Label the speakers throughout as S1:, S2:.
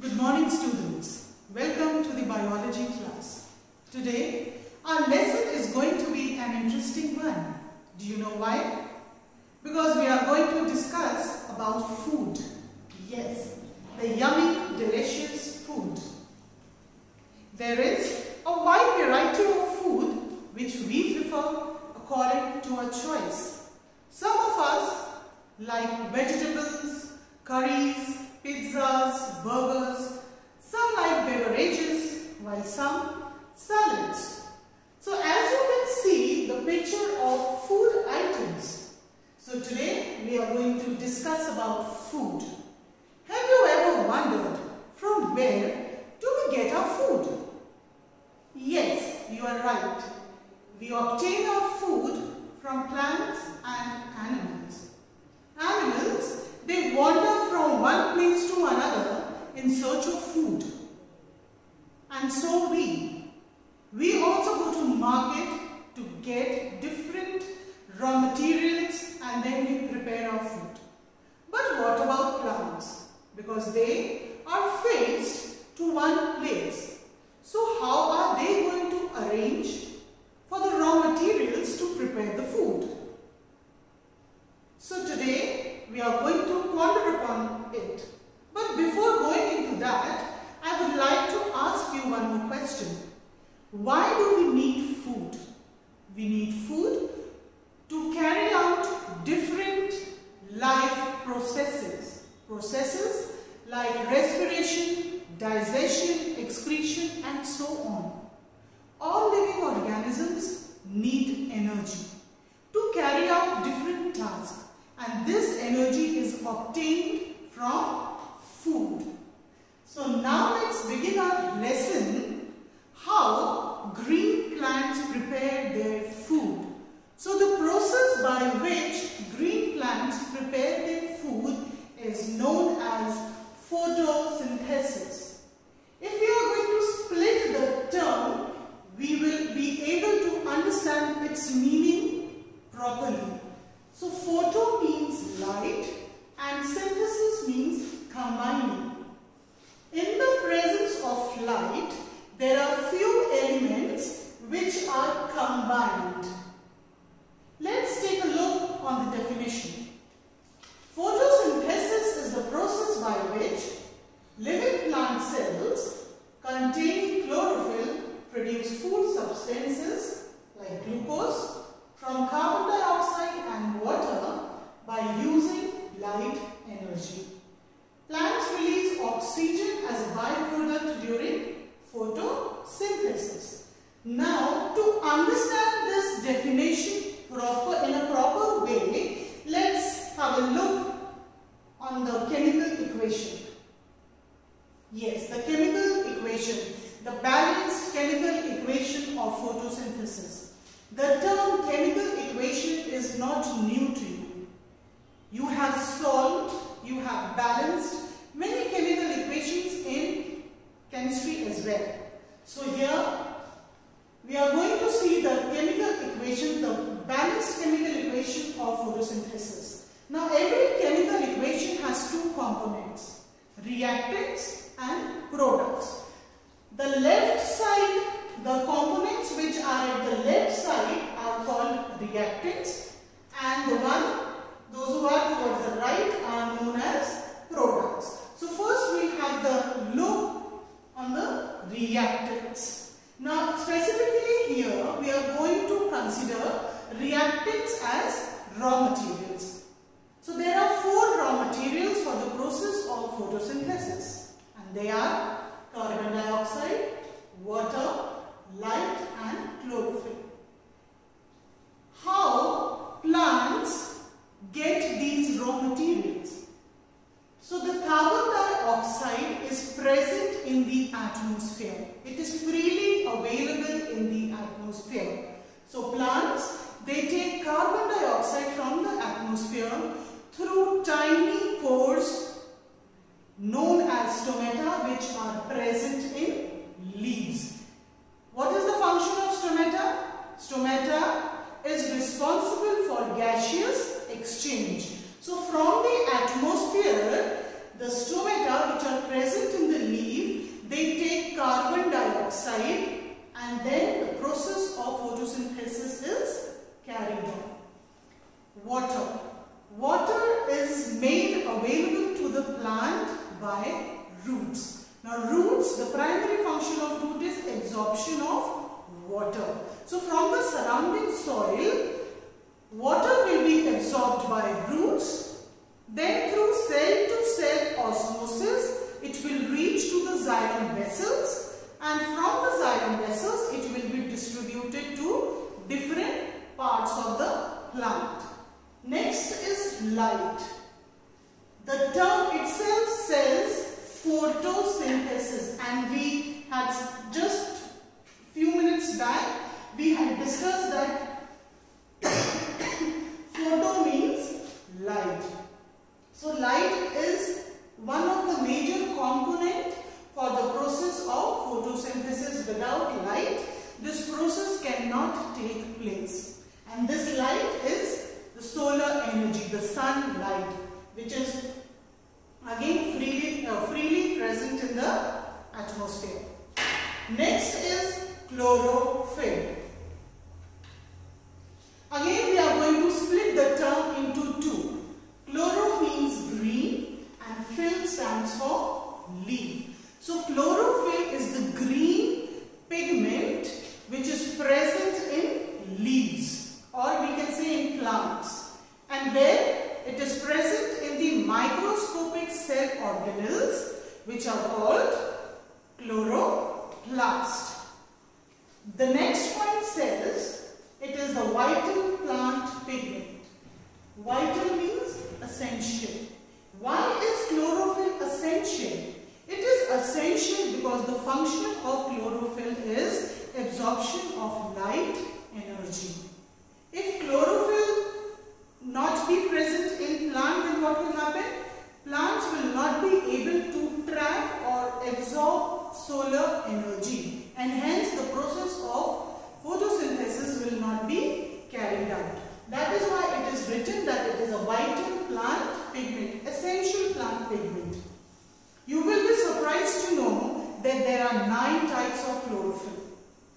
S1: Good morning students. Welcome to the biology class. Today our lesson is going to be an interesting one. Do you know why? Because we are going to discuss about food. Yes, the yummy, delicious food. There is a wide variety of food which we prefer according to our choice. Some of us like vegetables, curries, pizzas, burgers. Some like beverages while some salads. So as you can see the picture of food items. So today we are going to discuss about food. Have you ever wondered from where do we get our food? Yes, you are right. We obtain our food from plants and animals. Animals, they wander from one place to another in search of food. And so we. We also go to market to get different raw materials and then we prepare our food. But what about plants? Because they are fixed to one place. So how are they going to arrange for the raw materials to prepare the food? So today we are going to ponder upon it. But before going into that, I would like to ask you one more question. Why do we need food? We need food to carry out different life processes. Processes like respiration, digestion, excretion and so on. All living organisms need energy to carry out different tasks and this energy is obtained from food. So now let's begin our lesson how green plants prepare their food. So the process by which green plants prepare their food is known as photosynthesis. If we are going to split the term, we will be able to understand its meaning properly. So photo means light and synthesis means combining. In the presence of light, there are few elements which are combined. Let's take a look on the definition. Photosynthesis is the process by which living plant cells containing chlorophyll produce food substances like glucose from carbon dioxide and water by using light energy. Plants release oxygen as a byproduct during photosynthesis. Now, to understand this definition proper in a proper way, let's have a look on the chemical equation. Yes, the chemical equation, the balanced chemical equation of photosynthesis. The term chemical equation is not new to you. You have solved, you have balanced many chemical equations in chemistry as well. So here we are going to see the chemical equation, the balanced chemical equation of photosynthesis. Now every chemical equation has two components, reactants and products. The left side, the components which are at the left side are called reactants and the one, those who are towards the right are known as products. So first we have the look on the reactants. Now specifically here we are going to consider reactants as raw materials. So there are four raw materials for the process of photosynthesis and they are carbon dioxide, water, light and chlorophyll. How plants The stomata which are present in the leaf, they take carbon dioxide and then the process of photosynthesis is carried on. Water. Water is made available to the plant by roots. Now roots, the primary function of root is absorption of water. So from the surrounding soil, water will be absorbed by roots. Then through cell to cell osmosis, it will reach to the xylem vessels and from the xylem vessels, it will be distributed to different parts of the plant. Next is light. The term itself says photosynthesis and we had just few minutes back we had discussed that photo means light. So light is one of the major component for the process of photosynthesis. Without light, this process cannot take place. And this light is the solar energy, the sunlight, which is again freely, uh, freely present in the atmosphere. Next is chlorophyll. Again we are going to split the term into two. Chloro means green and phyll stands for leaf. So chlorophyll is the green pigment which is present in leaves or we can say in plants and where it is present in the microscopic cell organelles which are called chloroplast. The next point says it is the vital plant pigment. Vital means essential. Why is chlorophyll essential? It is essential because the function of chlorophyll is absorption of light energy. If chlorophyll not be present in plant then what will happen? Plants will not be able to trap or absorb solar energy and hence the process of photosynthesis will not be carried out. That is why it is written that it is a vital plant pigment, essential plant pigment. You will be surprised to know that there are nine types of chlorophyll.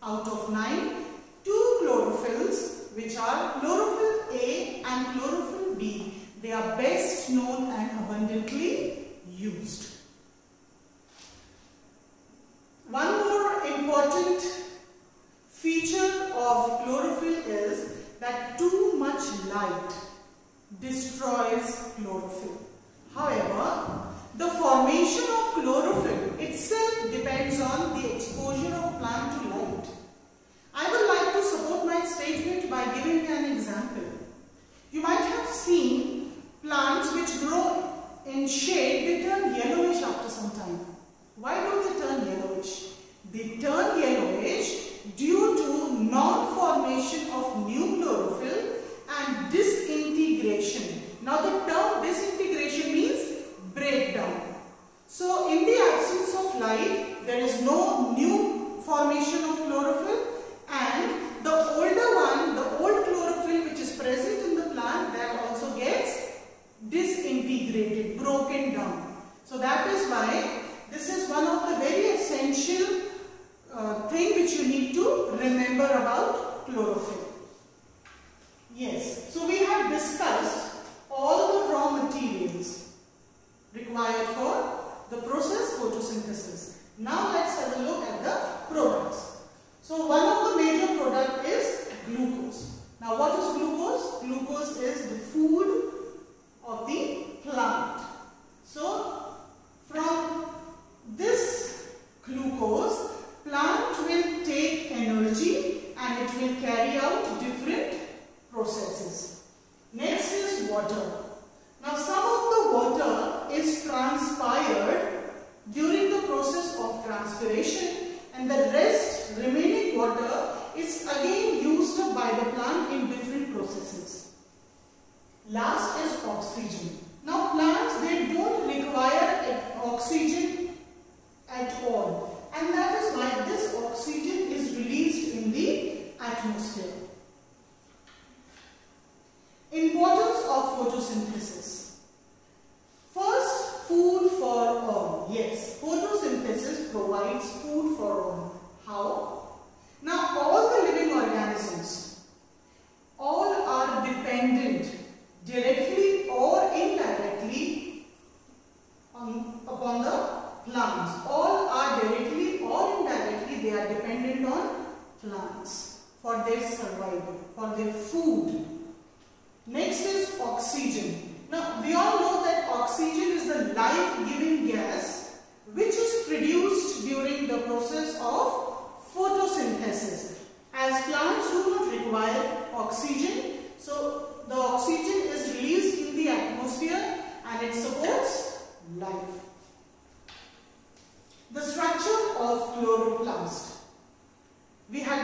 S1: Out of nine, two chlorophylls which are chlorophyll A and chlorophyll B. They are best known and abundantly used. Chlorophyll.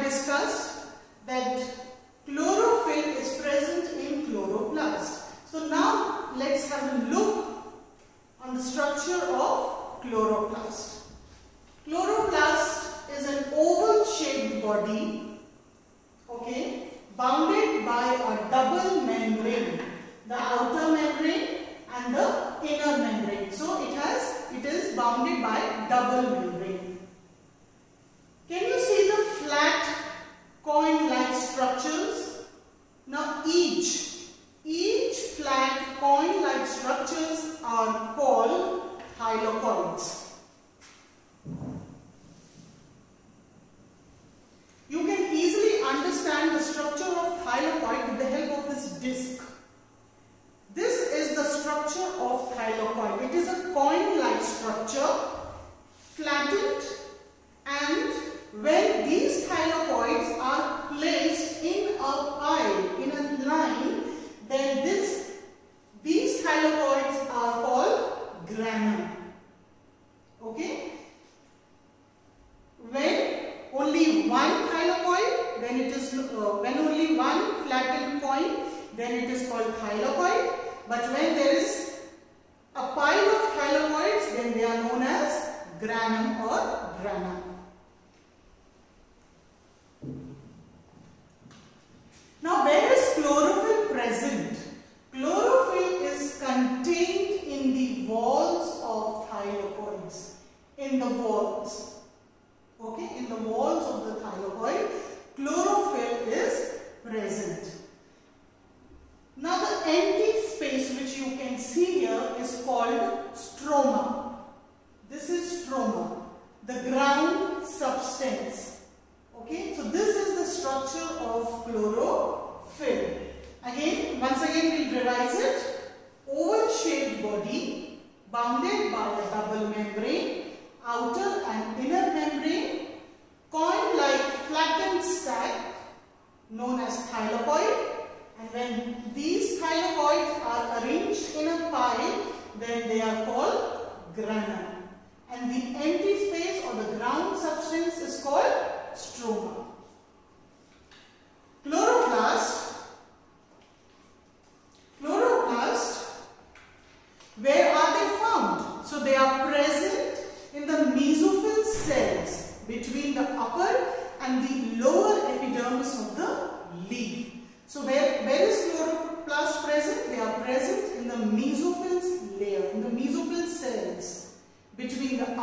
S1: discussed that flattened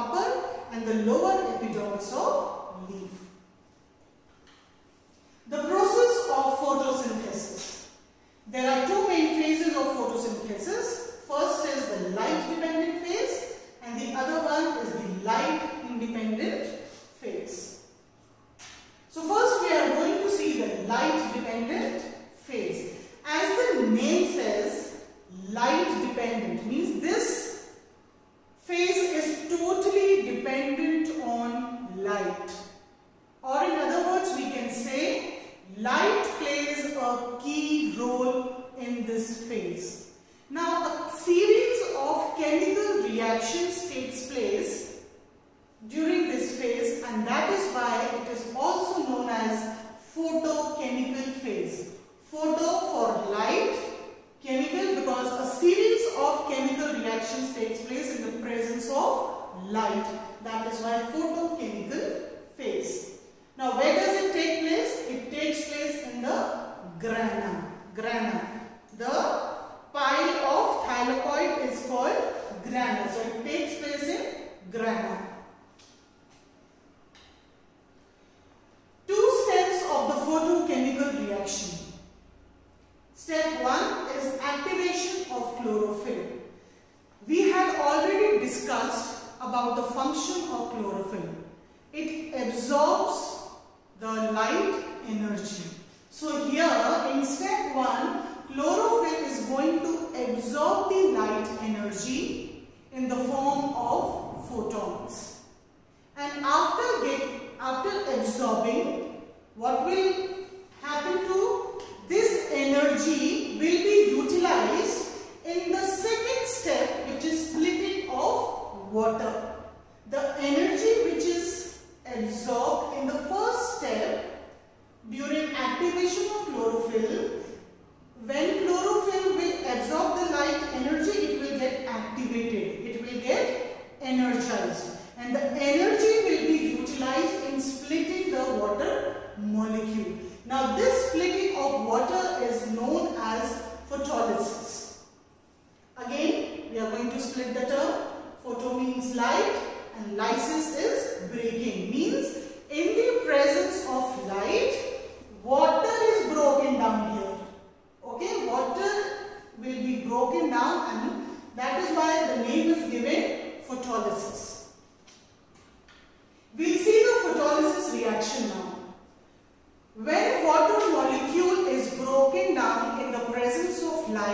S1: upper and the lower epidermis of leaf. takes place in the presence of light. That is why photochemical phase. Now where does it take place? It takes place in the grana. Grana.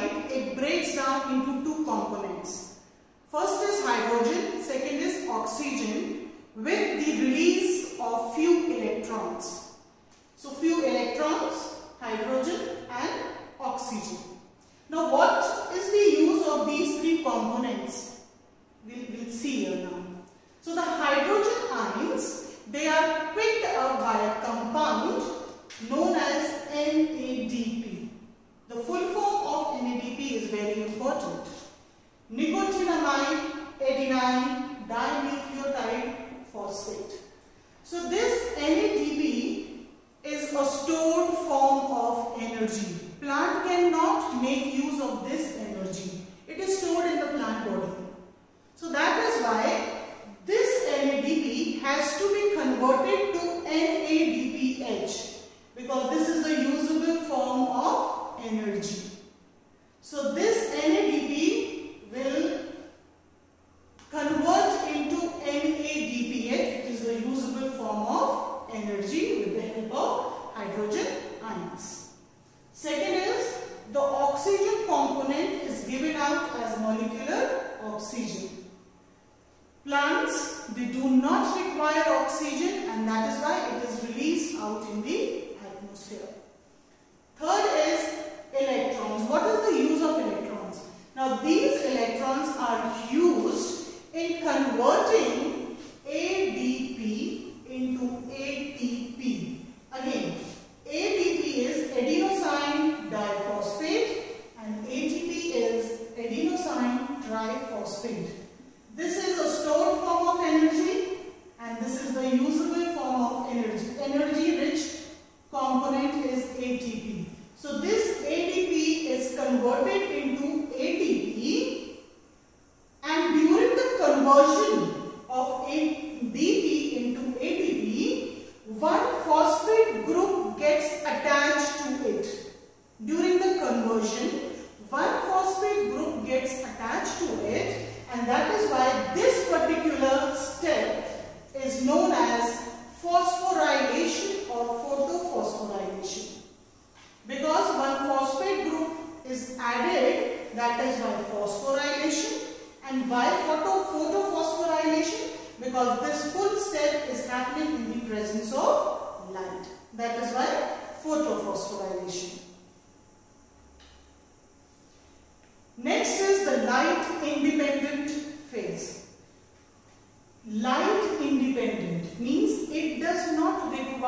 S1: it breaks down into two components. First is hydrogen, second is oxygen with the release of few electrons. So few electrons, hydrogen and oxygen. Now what is the use of these three components? We'll, see here now. So the hydrogen ions, they are picked up by a compound known as NAD. The full form of NADP is very important. Nicotinamide adenine dinucleotide phosphate. So this NADP is a stored form of energy. Plant cannot make use of this energy. It is stored in the plant body. So that is why this NADP has to be converted to NADPH because this energy.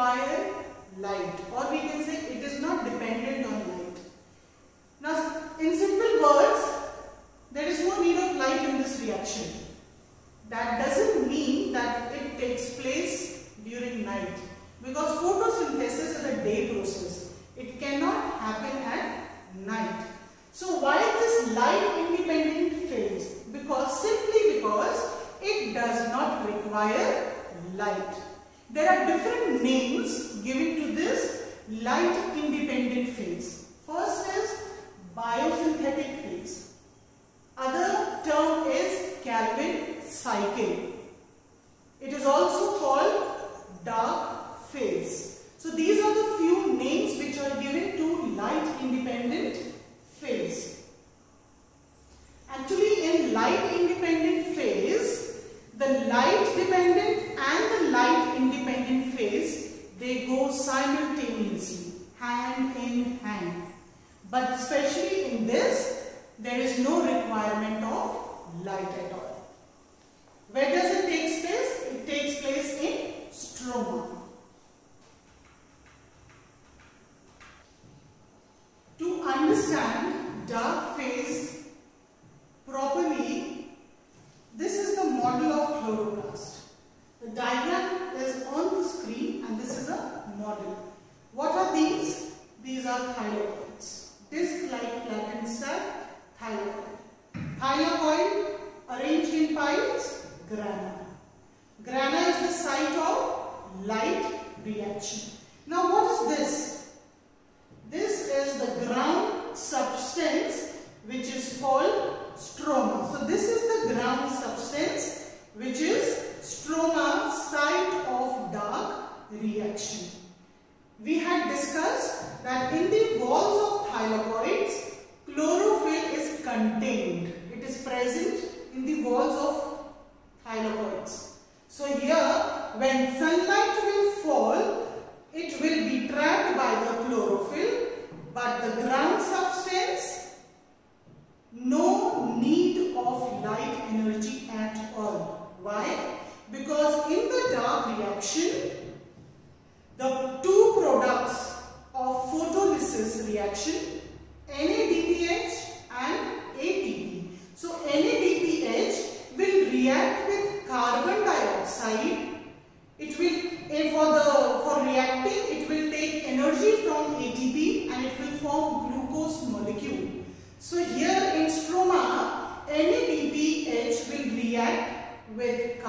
S1: require light or we can say hand in hand. But especially in this, there is no requirement of light at all. Where does it take place? It takes place in stroma.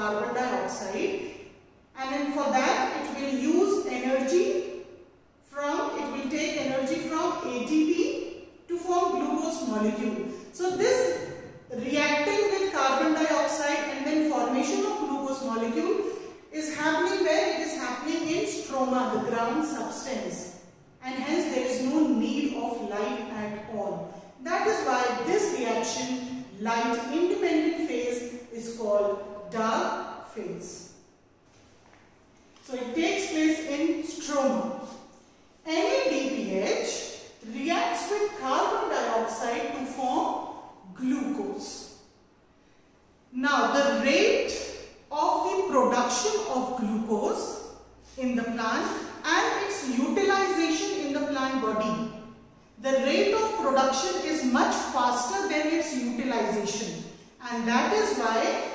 S1: carbon dioxide and then for that it will use energy from, it will take energy from ATP to form glucose molecule. So this reacting with carbon dioxide and then formation of glucose molecule is happening where it is happening in stroma, the ground substance and hence there is no need of light at all. That is why this reaction, light independent phase is called dark phase. So it takes place in stroma. NADPH reacts with carbon dioxide to form glucose. Now the rate of the production of glucose in the plant and its utilization in the plant body. The rate of production is much faster than its utilization and that is why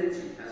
S1: energy